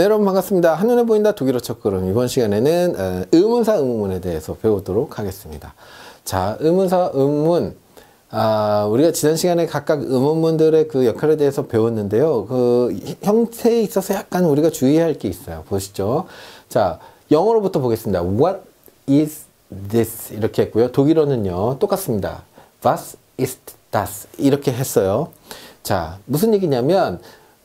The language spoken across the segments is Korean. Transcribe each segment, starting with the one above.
네, 여러분 반갑습니다. 한눈에 보인다 독일어 첫 걸음. 이번 시간에는 어, 의문사 의문문에 대해서 배우도록 하겠습니다. 자, 의문사 의문. 아, 우리가 지난 시간에 각각 의문문들의 그 역할에 대해서 배웠는데요. 그 형태에 있어서 약간 우리가 주의할 게 있어요. 보시죠. 자, 영어로부터 보겠습니다. What is this? 이렇게 했고요. 독일어는요. 똑같습니다. Was ist das? 이렇게 했어요. 자, 무슨 얘기냐면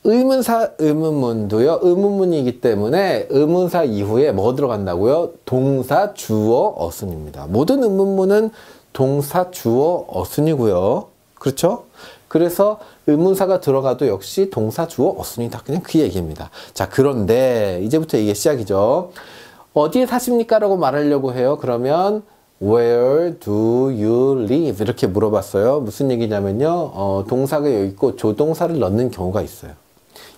의문사 의문문도요. 의문문이기 때문에 의문사 이후에 뭐 들어간다고요? 동사 주어 어순입니다. 모든 의문문은 동사 주어 어순이고요. 그렇죠? 그래서 의문사가 들어가도 역시 동사 주어 어순이다. 그냥 그 얘기입니다. 자, 그런데 이제부터 이게 시작이죠. 어디에 사십니까? 라고 말하려고 해요. 그러면 Where do you live? 이렇게 물어봤어요. 무슨 얘기냐면요. 어, 동사가 여기 있고 조동사를 넣는 경우가 있어요.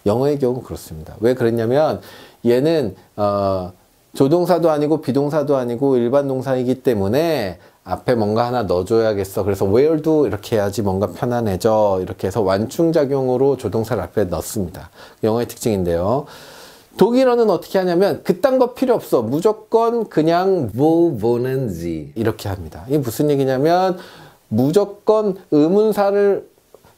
영어의 경우는 그렇습니다. 왜 그랬냐면 얘는 어, 조동사도 아니고 비동사도 아니고 일반 동사이기 때문에 앞에 뭔가 하나 넣어줘야겠어. 그래서 where도 이렇게 해야지 뭔가 편안해져. 이렇게 해서 완충작용으로 조동사를 앞에 넣습니다. 영어의 특징인데요. 독일어는 어떻게 하냐면 그딴 거 필요 없어. 무조건 그냥 wohnen Sie 이렇게 합니다. 이게 무슨 얘기냐면 무조건 의문사를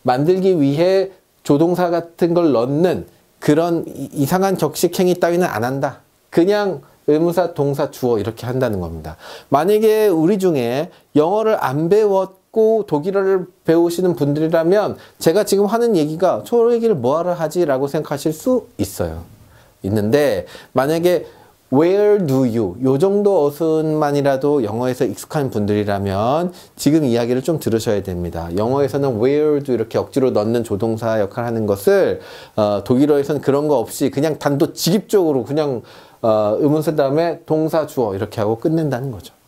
만들기 위해 조동사 같은 걸 넣는 그런 이상한 격식행위 따위는 안 한다. 그냥 의문사, 동사, 주어 이렇게 한다는 겁니다. 만약에 우리 중에 영어를 안 배웠고 독일어를 배우시는 분들이라면 제가 지금 하는 얘기가 저 얘기를 뭐하러 하지? 라고 생각하실 수 있어요. 있는데 만약에 Where do you? 요 정도 어순만이라도 영어에서 익숙한 분들이라면 지금 이야기를 좀 들으셔야 됩니다. 영어에서는 where do 이렇게 억지로 넣는 조동사 역할 하는 것을 어, 독일어에서는 그런 거 없이 그냥 단도직입적으로 그냥 어, 의문사 다음에 동사 주어 이렇게 하고 끝낸다는 거죠.